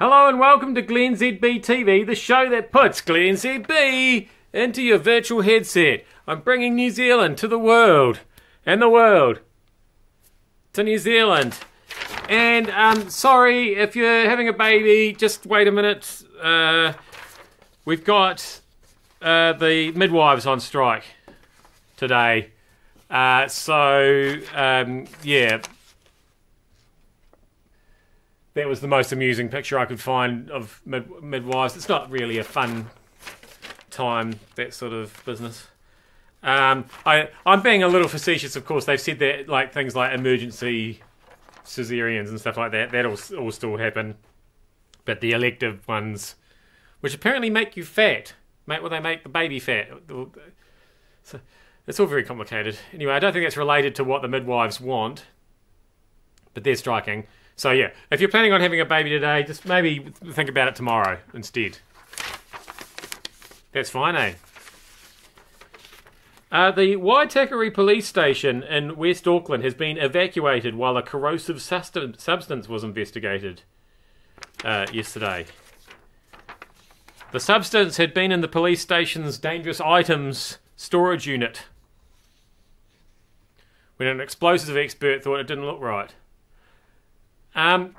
Hello and welcome to Glenn ZB TV, the show that puts Glenn ZB into your virtual headset. I'm bringing New Zealand to the world, and the world to New Zealand. And um, sorry if you're having a baby, just wait a minute. Uh, we've got uh, the midwives on strike today. Uh, so, um, yeah, that was the most amusing picture I could find of mid- midwives. It's not really a fun time, that sort of business. Um, I, I'm being a little facetious, of course. They've said that like things like emergency cesareans and stuff like that, that'll all still happen. But the elective ones, which apparently make you fat, make well, they make the baby fat. So it's all very complicated. Anyway, I don't think that's related to what the midwives want, but they're striking. So yeah, if you're planning on having a baby today, just maybe think about it tomorrow instead. That's fine, eh? Uh, the Waitakere police station in West Auckland has been evacuated while a corrosive substance was investigated uh, yesterday. The substance had been in the police station's dangerous items storage unit when an explosive expert thought it didn't look right. Um,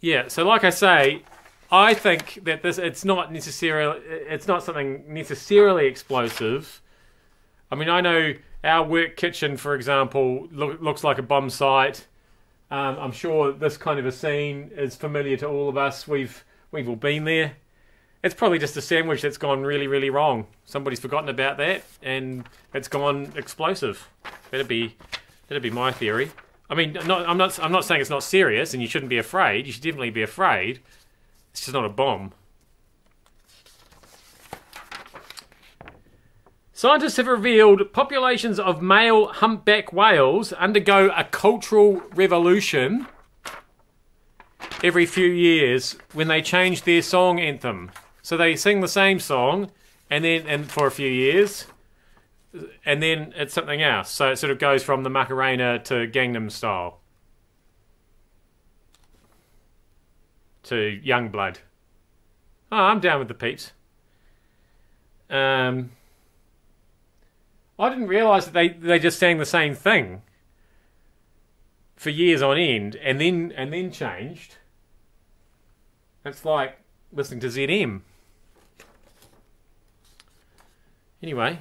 yeah. So, like I say, I think that this it's not necessarily it's not something necessarily explosive. I mean, I know our work kitchen, for example, look, looks like a bomb site. Um, I'm sure this kind of a scene is familiar to all of us. We've we've all been there. It's probably just a sandwich that's gone really, really wrong. Somebody's forgotten about that, and it's gone explosive. That'd be that'd be my theory. I mean, not, I'm not. I'm not saying it's not serious, and you shouldn't be afraid. You should definitely be afraid. It's just not a bomb. Scientists have revealed populations of male humpback whales undergo a cultural revolution every few years when they change their song anthem. So they sing the same song, and then and for a few years, and then it's something else. So it sort of goes from the Macarena to Gangnam Style to Yungblud. Oh, I'm down with the peeps. Um, I didn't realise that they they just sang the same thing for years on end, and then and then changed. It's like listening to ZM. Anyway,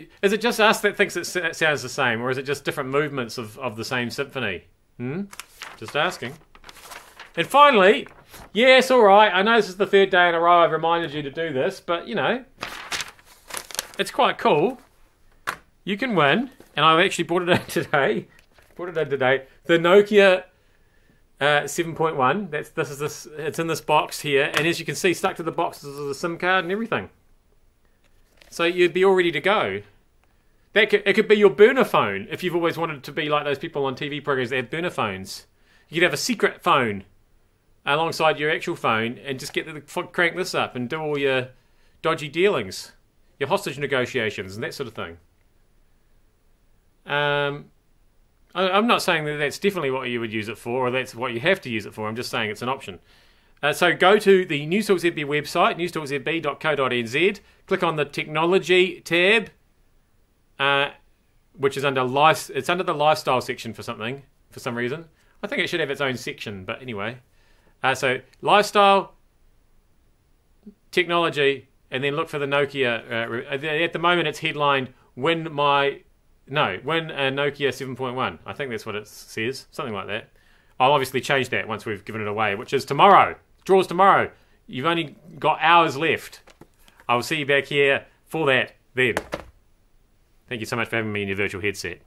do, is it just us that thinks it sounds the same, or is it just different movements of, of the same symphony? Hmm? Just asking. And finally, yes, all right, I know this is the third day in a row I've reminded you to do this, but you know, it's quite cool. You can win, and I've actually brought it in today. Brought it in today. The Nokia uh, 7.1. That's this is this. It's in this box here, and as you can see, stuck to the box is a SIM card and everything. So you'd be all ready to go. That could, it could be your burner phone if you've always wanted to be like those people on TV programs that have burner phones. You could have a secret phone alongside your actual phone and just get the crank this up and do all your dodgy dealings, your hostage negotiations and that sort of thing. Um, I, I'm not saying that that's definitely what you would use it for or that's what you have to use it for. I'm just saying it's an option. Uh, so go to the Newstalk ZB website, newstalkzb.co.nz, click on the technology tab, uh, which is under life. It's under the lifestyle section for something, for some reason. I think it should have its own section, but anyway. Uh, so lifestyle, technology, and then look for the Nokia. Uh, at the moment, it's headlined "When my no, when a Nokia 7.1." I think that's what it says, something like that. I'll obviously change that once we've given it away, which is tomorrow. Draws tomorrow. You've only got hours left. I will see you back here for that then. Thank you so much for having me in your virtual headset.